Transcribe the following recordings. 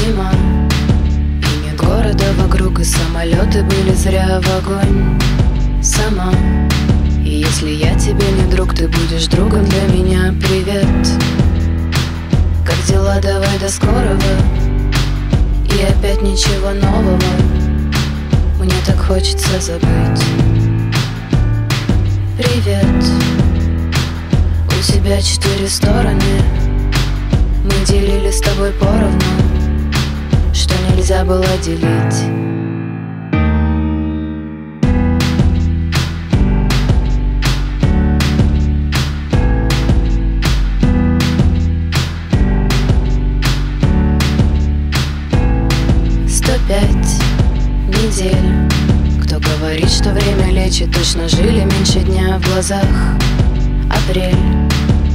невыносимо И нет города вокруг, и самолеты были зря в огонь. Сама. И если я тебе не друг, ты будешь другом для меня Привет. Как дела, давай до скорого. И опять ничего нового. Мне так хочется забыть. Привет. У тебя четыре стороны. Мы делили с тобой поровну. Что нельзя было делить. Пять недель. Кто говорит, что время лечит, точно жили меньше дня в глазах. Апрель.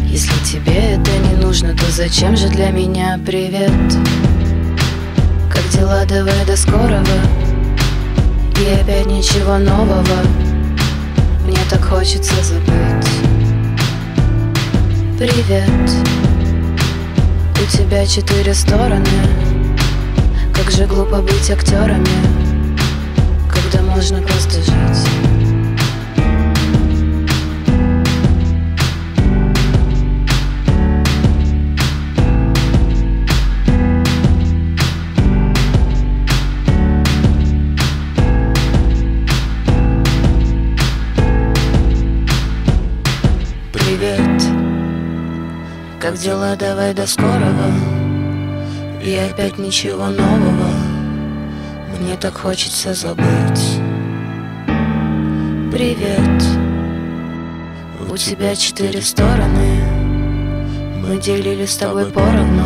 Если тебе это не нужно, то зачем же для меня привет? Как дела, давай до скорого. И опять ничего нового. Мне так хочется забыть. Привет. У тебя четыре стороны. Как же глупо быть актерами, когда можно просто жить. Как дела, давай до скорого. И опять ничего нового. Мне так хочется забыть. Привет. У тебя четыре стороны. Мы делили с тобой поровну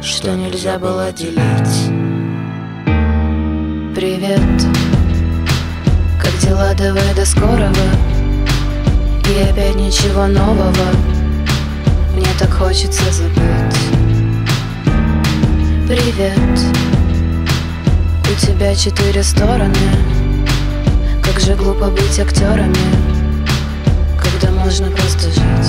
Что нельзя было делить. Привет. Как дела, давай до скорого. И опять ничего нового Мне так хочется забыть. Привет. У тебя четыре стороны. Как же глупо быть актерами Когда можно просто жить